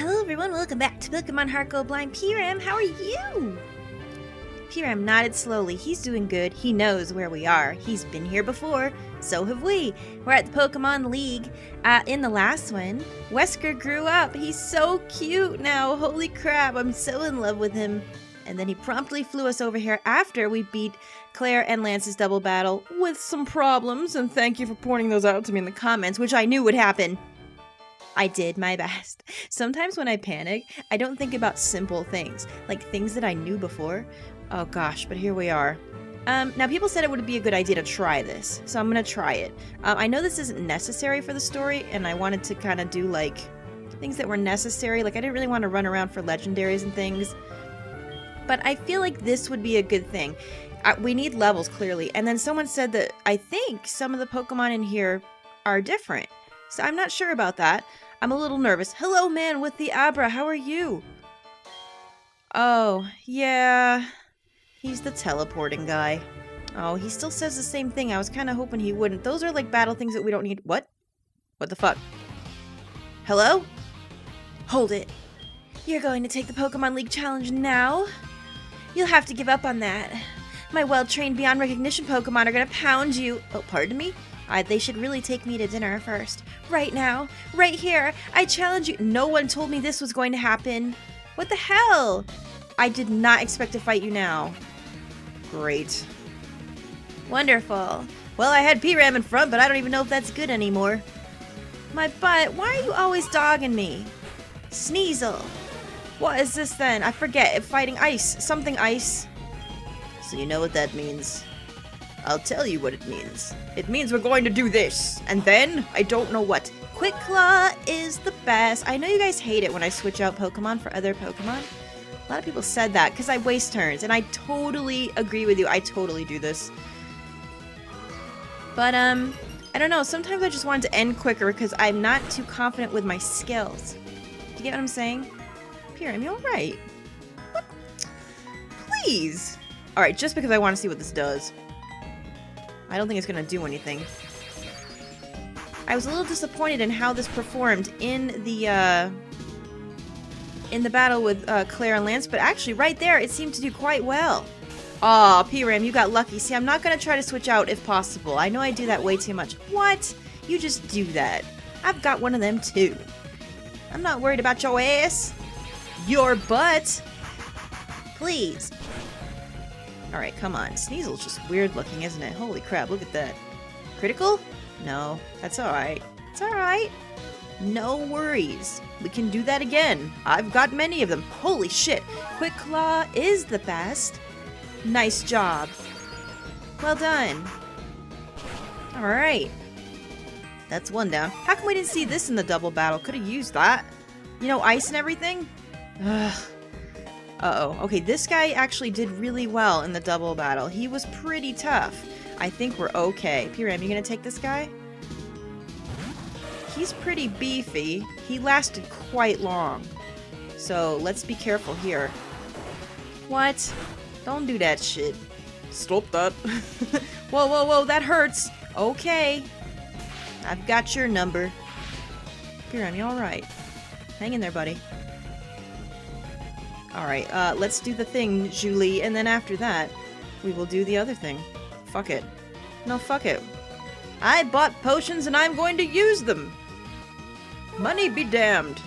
Hello everyone, welcome back to Pokemon Heart Gold Blind. Piram, how are you? Piram nodded slowly. He's doing good. He knows where we are. He's been here before. So have we. We're at the Pokemon League. Uh, in the last one, Wesker grew up. He's so cute now. Holy crap, I'm so in love with him. And then he promptly flew us over here after we beat Clair and Lance's double battle with some problems. And thank you for pointing those out to me in the comments, which I knew would happen. I did my best. Sometimes when I panic, I don't think about simple things, like things that I knew before. Oh gosh, but here we are. Um, now, people said it would be a good idea to try this, so I'm gonna try it. Um, I know this isn't necessary for the story, and I wanted to kind of do like things that were necessary. Like, I didn't really want to run around for legendaries and things, but I feel like this would be a good thing. Uh, we need levels, clearly. And then someone said that I think some of the Pokemon in here are different. So I'm not sure about that. I'm a little nervous. Hello, man with the Abra. How are you? Oh, yeah. He's the teleporting guy. Oh, he still says the same thing. I was kind of hoping he wouldn't. Those are like battle things that we don't need. What? What the fuck? Hello? Hold it. You're going to take the Pokemon League Challenge now? You'll have to give up on that. My well-trained beyond recognition Pokemon are gonna pound you. Oh, pardon me? Uh, they should really take me to dinner first. Right now. Right here. I challenge you. No one told me this was going to happen. What the hell? I did not expect to fight you now. Great. Wonderful. Well, I had P-Ram in front, but I don't even know if that's good anymore. My butt, why are you always dogging me? Sneasel. What is this then? I forget. Fighting ice. Something ice. So you know what that means. I'll tell you what it means. It means we're going to do this. And then, I don't know what. Quick Claw is the best. I know you guys hate it when I switch out Pokemon for other Pokemon. A lot of people said that because I waste turns, and I totally agree with you. I totally do this. But, um, I don't know. Sometimes I just wanted to end quicker because I'm not too confident with my skills. Do you get what I'm saying? Here, you alright? Please! Alright, just because I want to see what this does. I don't think it's going to do anything. I was a little disappointed in how this performed in the, uh, in the battle with uh, Clair and Lance, but actually right there it seemed to do quite well. Aw, P-Ram, you got lucky. See, I'm not going to try to switch out if possible. I know I do that way too much. What? You just do that. I've got one of them too. I'm not worried about your ass. Your butt. Please. Alright, come on. Sneasel's just weird looking, isn't it? Holy crap, look at that. Critical? No, that's alright. It's alright. No worries. We can do that again. I've got many of them. Holy shit. Quick Claw is the best. Nice job. Well done. Alright. That's one down. How come we didn't see this in the double battle? Could have used that. You know, ice and everything? Ugh. Uh-oh. Okay, this guy actually did really well in the double battle. He was pretty tough. I think we're okay. Piram, you gonna take this guy? He's pretty beefy. He lasted quite long. So let's be careful here. What? Don't do that shit. Stop that. whoa, whoa, whoa, that hurts. Okay. I've got your number. Piram, you alright? Hang in there, buddy. Alright, uh, let's do the thing, Julie, and then after that, we will do the other thing. Fuck it. No, fuck it. I bought potions and I'm going to use them! Money be damned!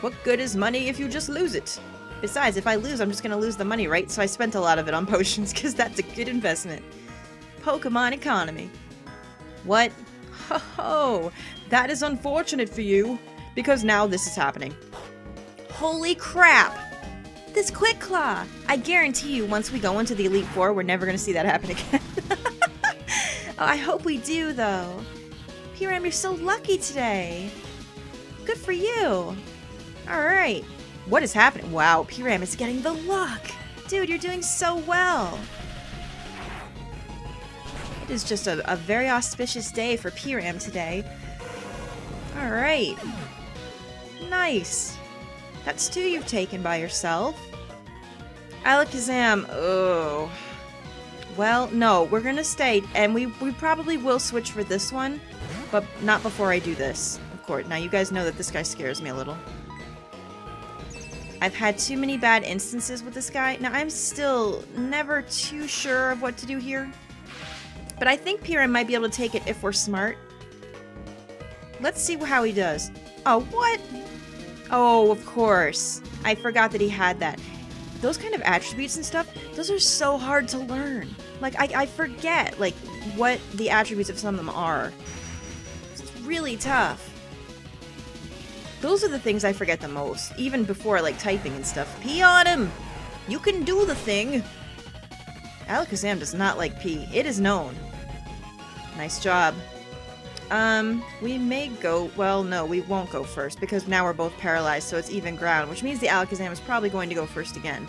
What good is money if you just lose it? Besides, if I lose, I'm just gonna lose the money, right? So I spent a lot of it on potions, because that's a good investment. Pokemon economy. What? Ho ho! That is unfortunate for you, because now this is happening. Holy crap! This Quick Claw! I guarantee you, once we go into the Elite Four, we're never gonna see that happen again. oh, I hope we do, though. Piram, you're so lucky today. Good for you. Alright. What is happening? Wow, Piram is getting the luck. Dude, you're doing so well. It is just a, a very auspicious day for Piram today. Alright. Nice. That's two you've taken by yourself. Alakazam, oh. Well, no, we're gonna stay, and we, we probably will switch for this one, but not before I do this, of course. Now, you guys know that this guy scares me a little. I've had too many bad instances with this guy. Now, I'm still never too sure of what to do here. But I think Pyram might be able to take it if we're smart. Let's see how he does. Oh, what? Oh, of course. I forgot that he had that. Those kind of attributes and stuff, those are so hard to learn. Like, I, I forget, like, what the attributes of some of them are. It's really tough. Those are the things I forget the most, even before, like, typing and stuff. Pee on him! You can do the thing! Alakazam does not like pee. It is known. Nice job. Um, we may go... Well, no, we won't go first, because now we're both paralyzed, so it's even ground, which means the Alakazam is probably going to go first again.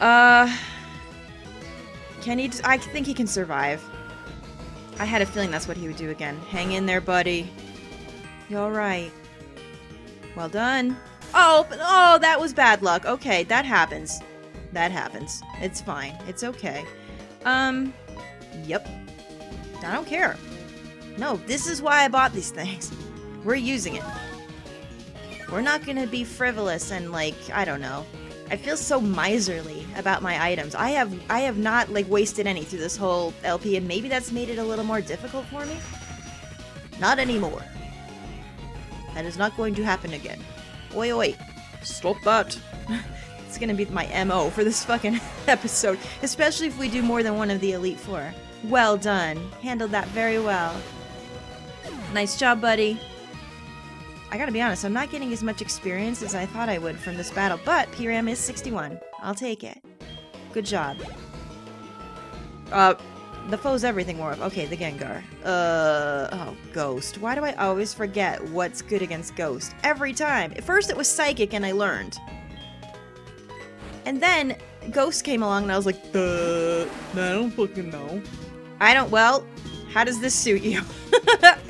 Uh... Can he... I think he can survive. I had a feeling that's what he would do again. Hang in there, buddy. You're alright? Well done. Oh, oh, that was bad luck. Okay, that happens. That happens. It's fine. It's okay. Um, yep. I don't care. No, this is why I bought these things. We're using it. We're not gonna be frivolous and like, I don't know. I feel so miserly about my items. I have I have not like wasted any through this whole LP and maybe that's made it a little more difficult for me. Not anymore. That is not going to happen again. Oi oi. Stop that. it's gonna be my MO for this fucking episode. Especially if we do more than one of the Elite Four. Well done. Handled that very well. Nice job, buddy. I gotta be honest, I'm not getting as much experience as I thought I would from this battle, but Pyram is 61. I'll take it. Good job. Uh, the foe's everything of. Okay, the Gengar. Uh, oh, Ghost. Why do I always forget what's good against Ghost? Every time. At first it was Psychic and I learned. And then Ghost came along and I was like, uh, I don't fucking know. I don't, well, how does this suit you?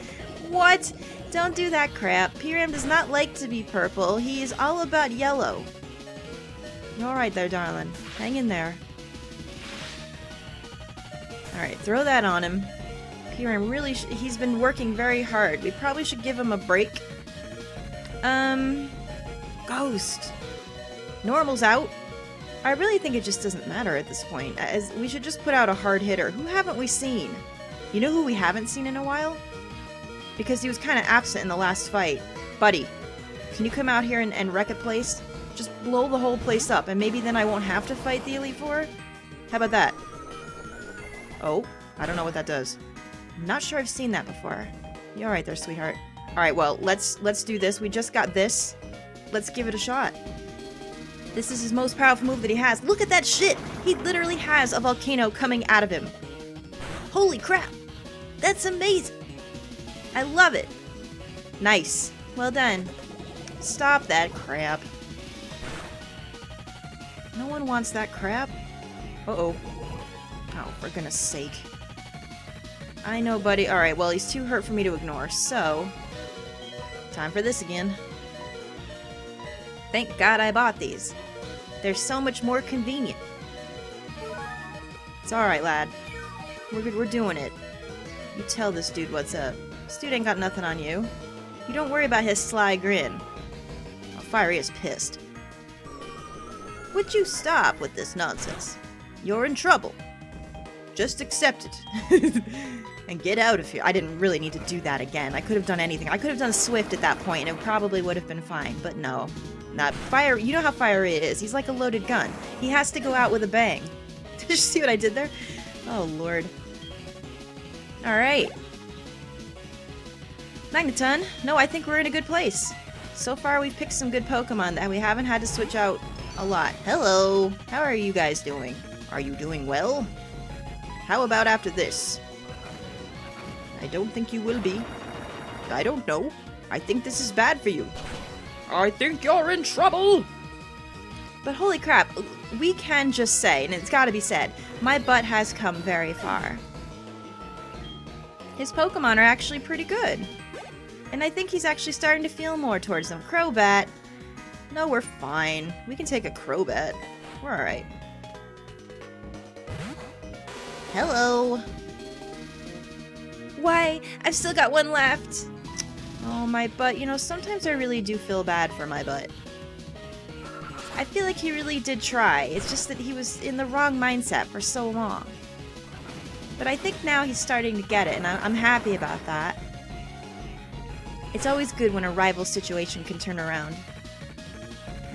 what? Don't do that crap. Pyram does not like to be purple. He is all about yellow. You're alright there, darling. Hang in there. Alright, throw that on him. Pyram really he's been working very hard. We probably should give him a break. Um, Ghost. Normal's out. I really think it just doesn't matter at this point, as we should just put out a hard hitter. Who haven't we seen? You know who we haven't seen in a while? Because he was kind of absent in the last fight. Buddy, can you come out here and, and wreck a place? Just blow the whole place up, and maybe then I won't have to fight the Elite Four? How about that? Oh, I don't know what that does. I'm not sure I've seen that before. You alright there, sweetheart? Alright, well, let's let's do this. We just got this. Let's give it a shot. This is his most powerful move that he has. Look at that shit! He literally has a volcano coming out of him. Holy crap! That's amazing! I love it! Nice. Well done. Stop that crap. No one wants that crap. Uh-oh. Oh, for goodness sake. I know, buddy. Alright, well, he's too hurt for me to ignore, so... Time for this again. Thank God I bought these. They're so much more convenient. It's alright, lad. We're. We're doing it. You tell this dude what's up. Dude ain't got nothing on you. You don't worry about his sly grin. Oh, Fiery is pissed. Would you stop with this nonsense? You're in trouble. Just accept it. and get out of here. I didn't really need to do that again. I could have done anything. I could have done Swift at that point, and it probably would have been fine. But no. Not fire. You know how fiery is. He's like a loaded gun. He has to go out with a bang. Did you see what I did there? Oh, Lord. Alright. Magneton. No, I think we're in a good place. So far, we've picked some good Pokemon that we haven't had to switch out a lot. Hello. How are you guys doing? Are you doing well? How about after this? I don't think you will be. I don't know. I think this is bad for you. I think you're in trouble! But holy crap, we can just say, and it's gotta be said, my butt has come very far. His Pokemon are actually pretty good. And I think he's actually starting to feel more towards them. Crobat! No, we're fine. We can take a Crobat. We're alright. Hello! Why? I've still got one left! Oh, my butt. You know, sometimes I really do feel bad for my butt. I feel like he really did try. It's just that he was in the wrong mindset for so long. But I think now he's starting to get it, and I'm happy about that. It's always good when a rival situation can turn around.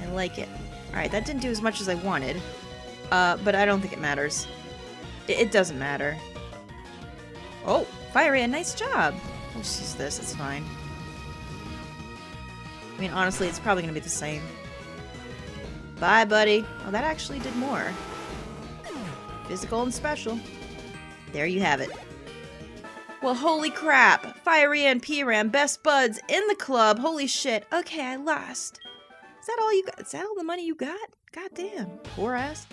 I like it. Alright, that didn't do as much as I wanted. Uh, but I don't think it matters. It, it doesn't matter. Oh, Fiery, nice job. I'll just use this, it's fine. I mean, honestly, it's probably gonna be the same. Bye, buddy. Oh, that actually did more. Physical and special. There you have it. Well, holy crap. Fiery and P-Ram, best buds in the club. Holy shit. Okay, I lost. Is that all you got? Is that all the money you got? God damn. Poor ass.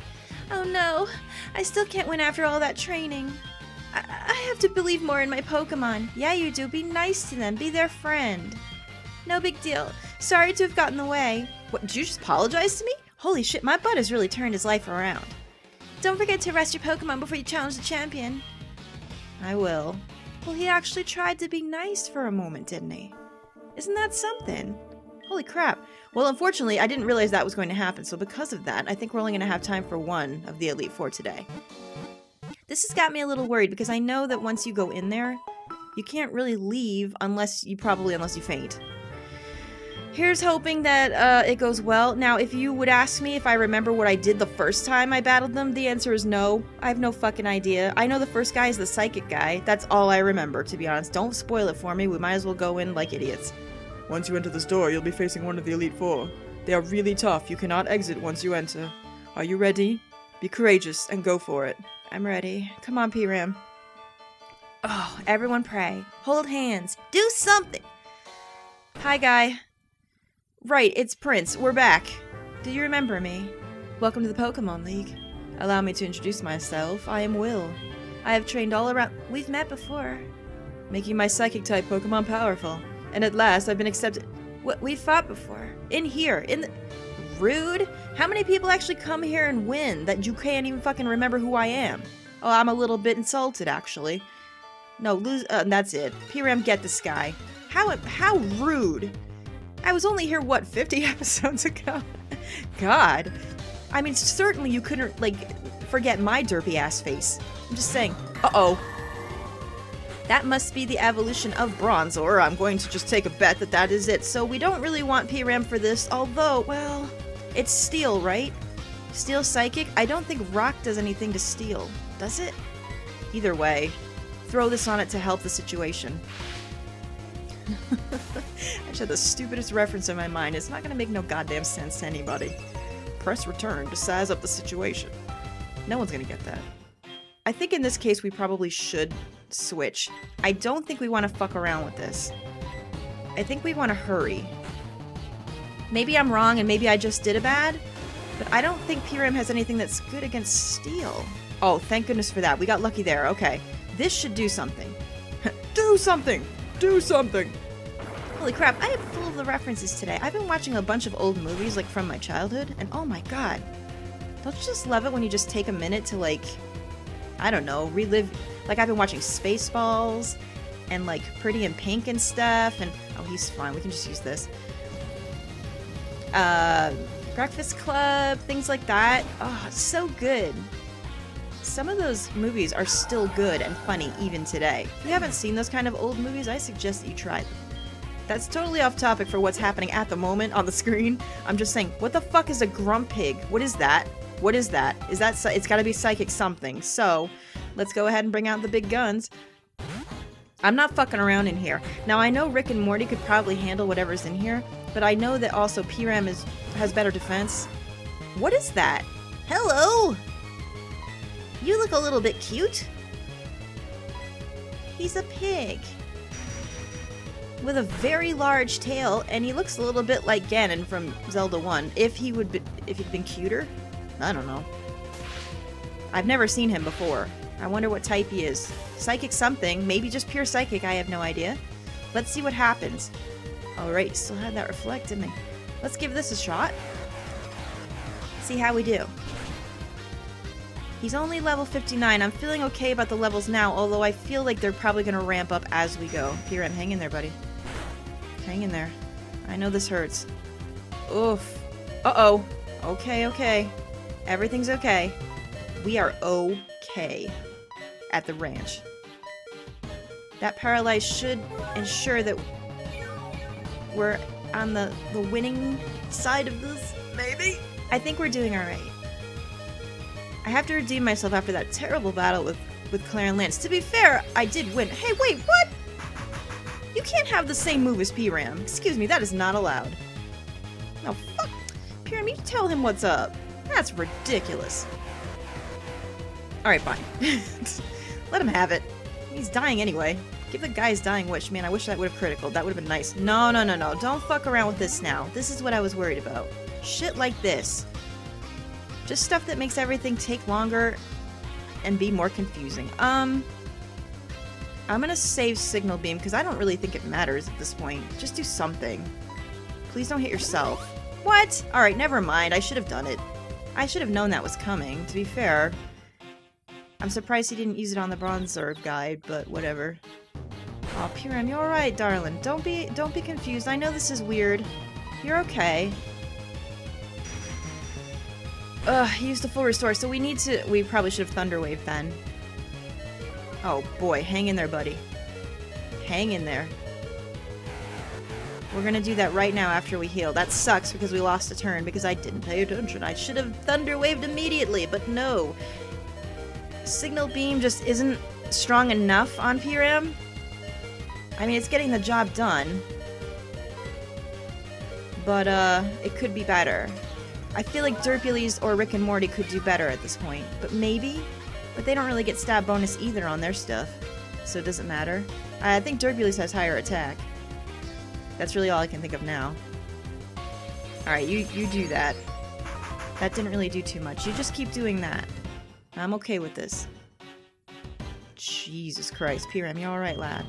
Oh no. I still can't win after all that training. I, I have to believe more in my Pokemon. Yeah, you do. Be nice to them. Be their friend. No big deal. Sorry to have gotten in the way. What, did you just apologize to me? Holy shit, my butt has really turned his life around. Don't forget to rest your Pokemon before you challenge the champion. I will. Well, he actually tried to be nice for a moment, didn't he? Isn't that something? Holy crap. Well, unfortunately, I didn't realize that was going to happen, so because of that, I think we're only going to have time for one of the Elite Four today. This has got me a little worried because I know that once you go in there, you can't really leave unless you probably unless you faint. Here's hoping that uh, it goes well. Now, if you would ask me if I remember what I did the first time I battled them, the answer is no. I have no fucking idea. I know the first guy is the psychic guy. That's all I remember, to be honest. Don't spoil it for me. We might as well go in like idiots. Once you enter this door, you'll be facing one of the Elite Four. They are really tough. You cannot exit once you enter. Are you ready? Be courageous and go for it. I'm ready. Come on, P-Ram. Oh, everyone pray. Hold hands. Do something! Hi, guy. Right, it's Prince. We're back. Do you remember me? Welcome to the Pokemon League. Allow me to introduce myself. I am Will. I have trained all around- We've met before. Making my Psychic-type Pokemon powerful. And at last, I've been accepted- What? We fought before. In here. In the- Rude? How many people actually come here and win that you can't even fucking remember who I am? Oh, I'm a little bit insulted, actually. No, lose- uh, that's it. P-Ram, get this guy. How- how rude. I was only here, what, 50 episodes ago? God. I mean, certainly you couldn't, like, forget my derpy ass face. I'm just saying. Uh-oh. That must be the evolution of Bronzor. I'm going to just take a bet that that is it. So we don't really want P-Ram for this, although, well, it's Steel, right? Steel Psychic? I don't think Rock does anything to Steel. Does it? Either way, throw this on it to help the situation. I just had the stupidest reference in my mind. It's not gonna make no goddamn sense to anybody. Press return to size up the situation. No one's gonna get that. I think in this case we probably should switch. I don't think we want to fuck around with this. I think we want to hurry. Maybe I'm wrong and maybe I just did a bad, but I don't think P-Ram has anything that's good against steel. Oh, thank goodness for that. We got lucky there. Okay. This should do something. do something! Do something! Holy crap, I am full of the references today. I've been watching a bunch of old movies, like, from my childhood, and oh my god. Don't you just love it when you just take a minute to, like, I don't know, relive... Like, I've been watching Spaceballs, and, like, Pretty in Pink and stuff, and... Oh, he's fine. We can just use this. Uh, Breakfast Club, things like that. Oh, so good. Some of those movies are still good and funny even today. If you haven't seen those kind of old movies, I suggest that you try them. That's totally off topic for what's happening at the moment on the screen. I'm just saying, what the fuck is a Grumpig? What is that? What is that? Is that it's got to be psychic something? So, let's go ahead and bring out the big guns. I'm not fucking around in here. Now I know Rick and Morty could probably handle whatever's in here, but I know that also P-Ram is has better defense. What is that? Hello. You look a little bit cute. He's a pig with a very large tail, and he looks a little bit like Ganon from Zelda 1. If he would be, if he'd been cuter? I don't know. I've never seen him before. I wonder what type he is. Psychic something, maybe just pure psychic, I have no idea. Let's see what happens. Alright, still had that reflect, didn't he? Let's give this a shot. See how we do. He's only level 59. I'm feeling okay about the levels now, although I feel like they're probably going to ramp up as we go. Here, I'm hanging there, buddy. Hang in there. I know this hurts. Oof. Uh-oh. Okay, okay. Everything's okay. We are okay at the ranch. That paralyze should ensure that we're on the, the winning side of this, maybe? I think we're doing alright. I have to redeem myself after that terrible battle with, with Clair and Lance. To be fair, I did win. Hey, wait, what? You can't have the same move as P-Ram. Excuse me, that is not allowed. No, fuck. P-Ram, you tell him what's up. That's ridiculous. Alright, fine. Let him have it. He's dying anyway. Give the guy's dying wish. Man, I wish that would have critical. That would have been nice. No, no, no, no. Don't fuck around with this now. This is what I was worried about. Shit like this. Just stuff that makes everything take longer and be more confusing. Um, I'm gonna save Signal Beam because I don't really think it matters at this point. Just do something. Please don't hit yourself. What? Alright, never mind. I should have done it. I should have known that was coming, to be fair. I'm surprised he didn't use it on the Bronzor guide, but whatever. Oh, Purim, you're alright, darling. Don't be don't be confused. I know this is weird. You're okay. Ugh, he used a full restore, so we need to- we probably should have Thunder Wave then. Oh boy, hang in there, buddy. Hang in there. We're gonna do that right now after we heal. That sucks because we lost a turn because I didn't pay attention. I should have Thunder Waved immediately, but no. Signal Beam just isn't strong enough on PRAM. I mean, it's getting the job done. But, uh, it could be better. I feel like Derpules or Rick and Morty could do better at this point. But maybe? But they don't really get stab bonus either on their stuff. So it doesn't matter. I think Derpules has higher attack. That's really all I can think of now. Alright, you, you do that. That didn't really do too much. You just keep doing that. I'm okay with this. Jesus Christ. Piram, you alright, lad?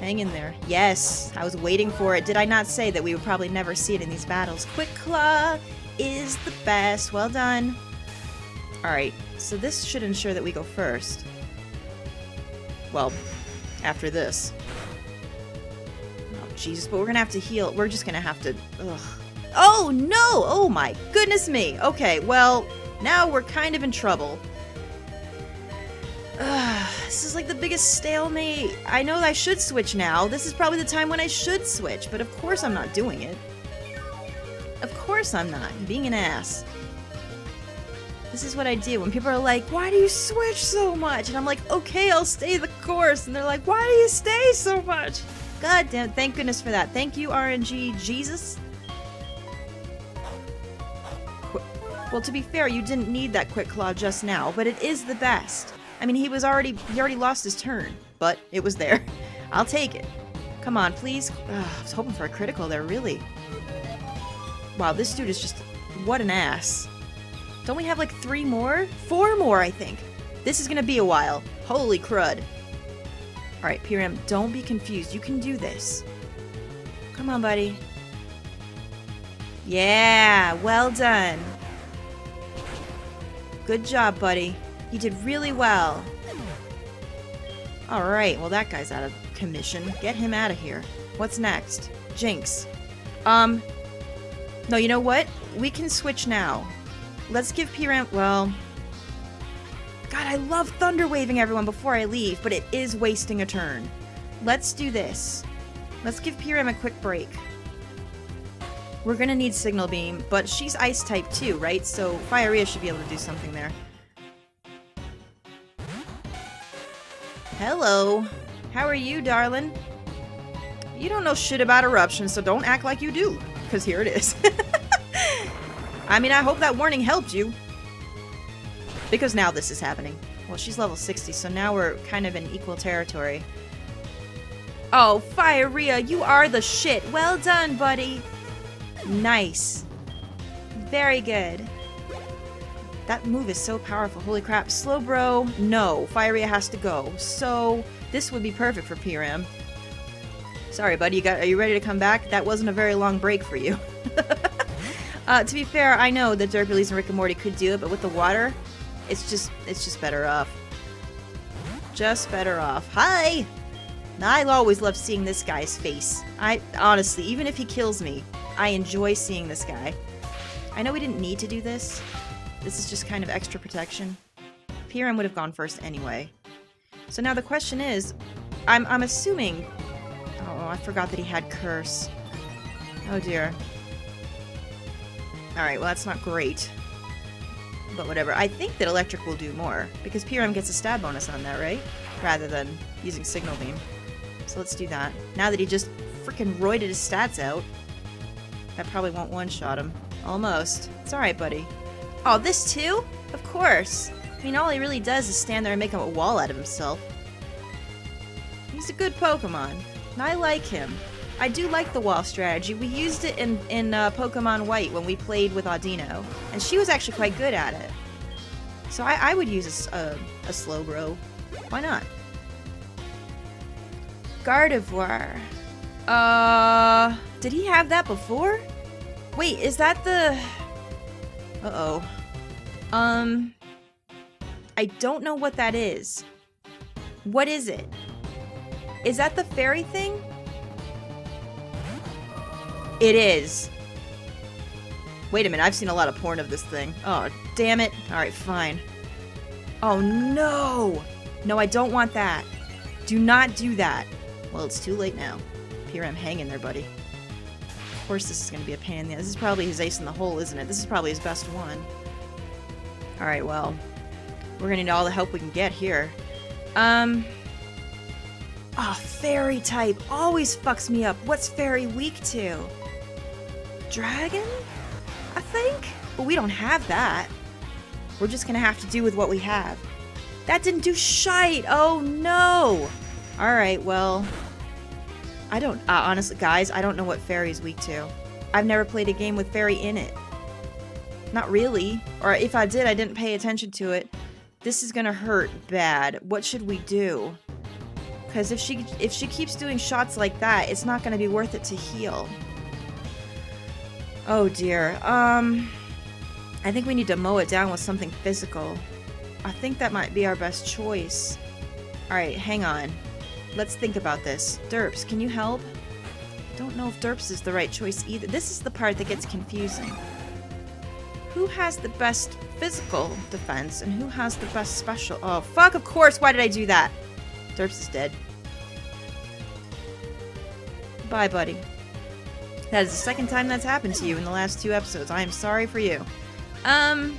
Hang in there. Yes, I was waiting for it. Did I not say that we would probably never see it in these battles? Quick Claw is the best. Well done. Alright, so this should ensure that we go first. Well, after this. Oh, Jesus, but we're gonna have to heal. We're just gonna have to... Ugh. Oh, no! Oh, my goodness me! Okay, well, now we're kind of in trouble. Ugh, this is like the biggest stalemate. I know I should switch now. This is probably the time when I should switch, but of course I'm not doing it. Of course I'm not. I'm being an ass. This is what I do when people are like, why do you switch so much? And I'm like, okay, I'll stay the course. And they're like, why do you stay so much? God damn, thank goodness for that. Thank you, RNG Jesus. Well, to be fair, you didn't need that quick claw just now, but it is the best. I mean, he was already he already lost his turn, but it was there. I'll take it. Come on, please. Ugh, I was hoping for a critical there, really. Wow, this dude is just what an ass. Don't we have like three more? Four more, I think. This is gonna be a while. Holy crud. Alright, Piram, don't be confused. You can do this. Come on, buddy. Yeah, well done. Good job, buddy. You did really well. Alright, well that guy's out of commission. Get him out of here. What's next? Jynx. Um, no, you know what? We can switch now. Let's give Piram. Well. God, I love thunder waving everyone before I leave, but it is wasting a turn. Let's do this. Let's give Piram a quick break. We're gonna need Signal Beam, but she's Ice type too, right? So Firea should be able to do something there. Hello. How are you, darling? You don't know shit about eruption, so don't act like you do, because here it is. I mean, I hope that warning helped you. Because now this is happening. Well, she's level 60, so now we're kind of in equal territory. Oh, Firea, you are the shit. Well done, buddy. Nice. Very good. That move is so powerful. Holy crap. Slowbro, no. Firea has to go. So, this would be perfect for Piram. Sorry, buddy. You got? Are you ready to come back? That wasn't a very long break for you. uh, to be fair, I know that Derpules and Rick and Morty could do it, but with the water, it's just it's just better off. Just better off. Hi. I always love seeing this guy's face. I honestly, even if he kills me, I enjoy seeing this guy. I know we didn't need to do this. This is just kind of extra protection. PRM would have gone first anyway. So now the question is, I'm, I'm assuming... Oh, I forgot that he had Curse. Oh dear. Alright, well that's not great. But whatever. I think that Electric will do more, because PRM gets a stab bonus on that, right? Rather than using Signal Beam. So let's do that. Now that he just freaking roided his stats out, that probably won't one-shot him. Almost. It's alright, buddy. Oh, this too? Of course. I mean, all he really does is stand there and make a wall out of himself. He's a good Pokemon, and I like him. I do like the wall strategy. We used it in, in uh, Pokemon White when we played with Audino, and she was actually quite good at it. So I, I would use a, a, a Slowbro. Why not? Gardevoir. Uh, did he have that before? Wait, is that the... Uh-oh. Um... I don't know what that is. What is it? Is that the fairy thing? It is. Wait a minute, I've seen a lot of porn of this thing. Oh, damn it. Alright, fine. Oh, no! No, I don't want that. Do not do that. Well, it's too late now. PRM, hang in there, buddy. Of course this is going to be a pain in the This is probably his ace in the hole, isn't it? This is probably his best one. Alright, well. We're going to need all the help we can get here. Um... Oh, fairy type always fucks me up. What's fairy weak to? Dragon? I think? But we don't have that. We're just gonna have to do with what we have. That didn't do shite! Oh no! Alright, well... I don't... Uh, honestly, guys, I don't know what fairy's weak to. I've never played a game with fairy in it. Not really. Or if I did, I didn't pay attention to it. This is gonna hurt bad. What should we do? Because if she if she keeps doing shots like that, it's not gonna be worth it to heal. Oh dear. Um, I think we need to mow it down with something physical. I think that might be our best choice. Alright, hang on. Let's think about this. Derps, can you help? Don't know if Derps is the right choice either. This is the part that gets confusing. Who has the best physical defense and who has the best special? Oh, fuck, of course. Why did I do that? Derps is dead. Bye, buddy. That is the second time that's happened to you in the last two episodes. I am sorry for you. Um.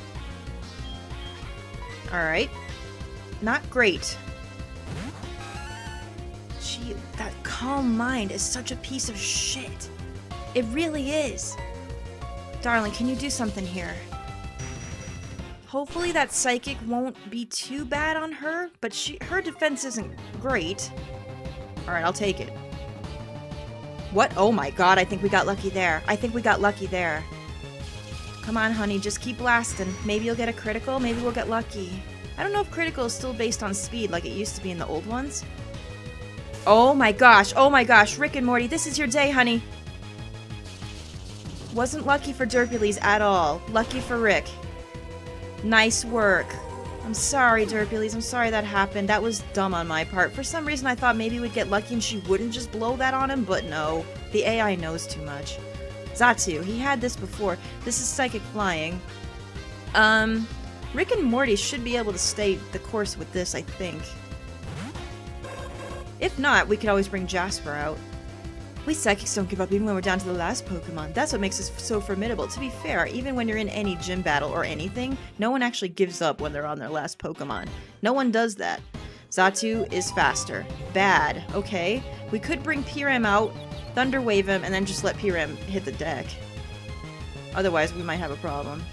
Alright. Not great. Gee, that calm mind is such a piece of shit. It really is. Darling, can you do something here? Hopefully that psychic won't be too bad on her, but she her defense isn't great. Alright, I'll take it. What? Oh my god, I think we got lucky there. I think we got lucky there. Come on, honey, just keep blasting. Maybe you'll get a critical, maybe we'll get lucky. I don't know if critical is still based on speed like it used to be in the old ones. Oh my gosh, oh my gosh, Rick and Morty, this is your day, honey. Wasn't lucky for Derpules at all. Lucky for Rick. Nice work. I'm sorry, Derpules. I'm sorry that happened. That was dumb on my part. For some reason, I thought maybe we'd get lucky and she wouldn't just blow that on him, but no. The AI knows too much. Xatu, he had this before. This is Psychic Flying. Um, Rick and Morty should be able to stay the course with this, I think. If not, we could always bring Jasper out. We psychics don't give up even when we're down to the last Pokemon. That's what makes us so formidable. To be fair, even when you're in any gym battle or anything, no one actually gives up when they're on their last Pokemon. No one does that. Xatu is faster. Bad, okay? We could bring Pyram out, Thunder Wave him, and then just let Pyram hit the deck. Otherwise, we might have a problem.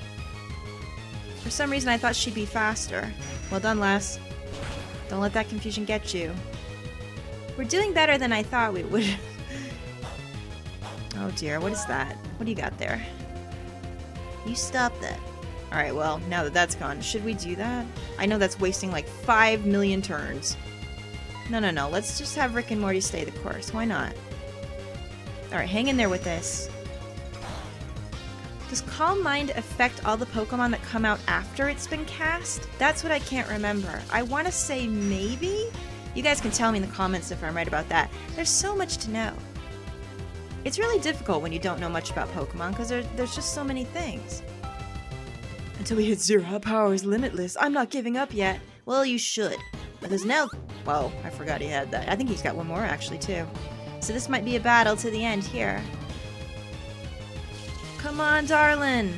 For some reason, I thought she'd be faster. Well done, lass. Don't let that confusion get you. We're doing better than I thought we would. Oh dear, what is that? What do you got there? You stop that. Alright, well, now that that's gone, should we do that? I know that's wasting like 5 million turns. No, no, no, let's just have Rick and Morty stay the course. Why not? Alright, hang in there with this. Does Calm Mind affect all the Pokemon that come out after it's been cast? That's what I can't remember. I want to say maybe? You guys can tell me in the comments if I'm right about that. There's so much to know. It's really difficult when you don't know much about Pokemon because there, there's just so many things. Until we hit zero, our power is limitless. I'm not giving up yet. Well, you should. But there's no. Whoa, I forgot he had that. I think he's got one more actually, too. So this might be a battle to the end here. Come on, darling.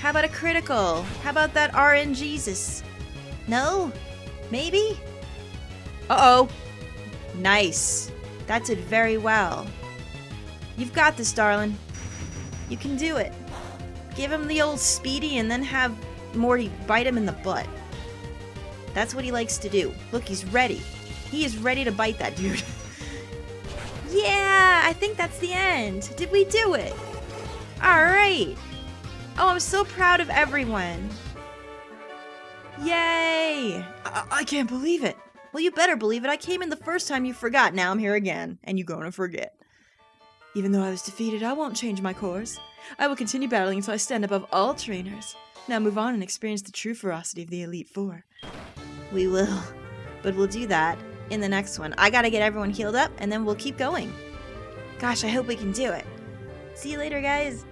How about a critical? How about that RNGesus? No? Maybe? Uh oh. Nice. That did very well. You've got this, darling. You can do it. Give him the old speedy and then have Morty bite him in the butt. That's what he likes to do. Look, he's ready. He is ready to bite that dude. yeah, I think that's the end. Did we do it? Alright. Oh, I'm so proud of everyone. Yay! I, I can't believe it. Well, you better believe it. I came in the first time you forgot. Now I'm here again, and you're gonna forget. Even though I was defeated, I won't change my course. I will continue battling until I stand above all trainers. Now move on and experience the true ferocity of the Elite Four. We will. But we'll do that in the next one. I gotta get everyone healed up, and then we'll keep going. Gosh, I hope we can do it. See you later, guys.